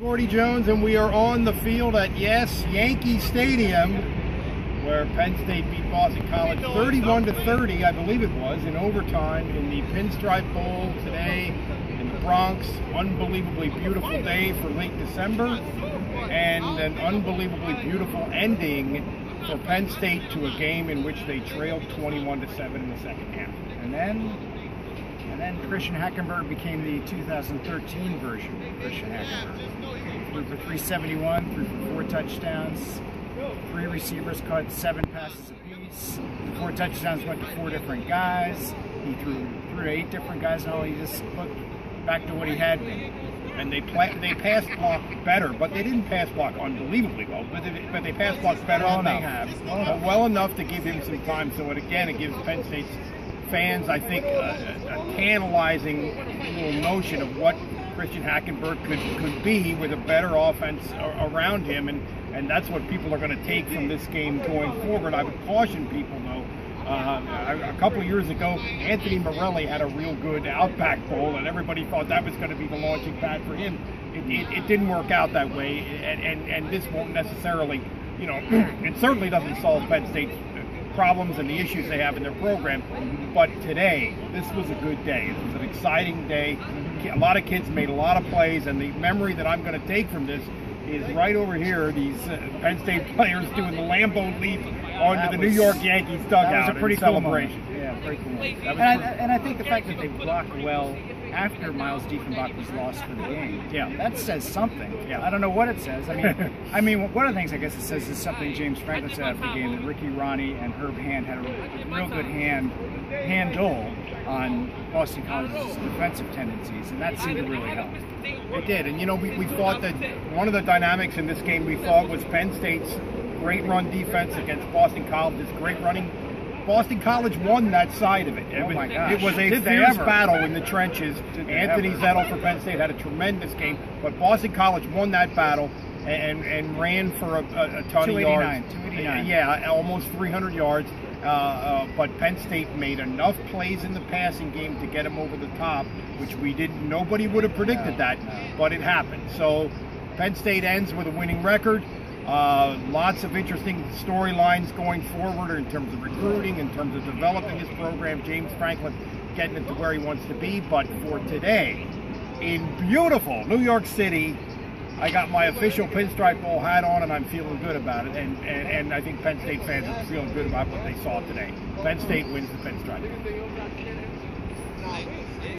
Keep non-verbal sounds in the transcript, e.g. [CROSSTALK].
Gordy Jones, and we are on the field at Yes Yankee Stadium, where Penn State beat Boston College 31 to 30, I believe it was, in overtime in the Pinstripe Bowl today in the Bronx. Unbelievably beautiful day for late December, and an unbelievably beautiful ending for Penn State to a game in which they trailed 21 to 7 in the second half. And then and then Christian Hackenberg became the 2013 version of Christian Hackenberg. Threw for 371, threw for four touchdowns, three receivers caught seven passes apiece. Four touchdowns went to four different guys. He threw threw to eight different guys, and all he just looked back to what he had been. And they play, they pass block better, but they didn't pass block unbelievably well. But they, but they pass block better Well than they enough. have, Well enough. well enough to give him some time. So it, again, it gives Penn State's fans, I think, a, a tantalizing little notion of what Christian Hackenberg could could be with a better offense around him, and and that's what people are going to take from this game going forward. I would caution people though. Uh, a, a couple years ago, Anthony Morelli had a real good Outback Bowl, and everybody thought that was going to be the launching pad for him. It, it, it didn't work out that way, and, and, and this won't necessarily, you know, [CLEARS THROAT] it certainly doesn't solve Penn State's problems and the issues they have in their program. But today, this was a good day. It was an exciting day. A lot of kids made a lot of plays, and the memory that I'm going to take from this is right over here. These uh, Penn State [LAUGHS] players doing the Lambeau leap onto That the New York Yankees dugout That was a pretty cool celebration. moment. Yeah, pretty cool. And I, and I think the fact that they blocked well after Miles Dieffenbach was lost for the game, Yeah. that says something. Yeah. I don't know what it says. I mean, [LAUGHS] I mean, one of the things I guess it says is something James Franklin said after the game that Ricky Rahne and Herb Hand had a real good hand handle on Boston College's defensive tendencies, and that seemed to really help. It did, and you know, we, we thought that one of the dynamics in this game we thought was Penn State's great run defense against Boston College's great running. Boston College won that side of it. It Oh was, my gosh. It was a Did fierce ever. battle in the trenches. Did Anthony ever. Zettel for Penn State had a tremendous game, but Boston College won that battle and, and ran for a, a, a ton of yards. 289. Yeah, almost 300 yards. Uh, uh, but Penn State made enough plays in the passing game to get him over the top, which we didn't. Nobody would have predicted No, that, no. but it happened. So Penn State ends with a winning record. Uh, lots of interesting storylines going forward in terms of recruiting, in terms of developing his program. James Franklin getting it to where he wants to be. But for today, in beautiful New York City, I got my official Pinstripe Bowl hat on, and I'm feeling good about it. And, and, and I think Penn State fans are feeling good about what they saw today. Penn State wins the Pinstripe.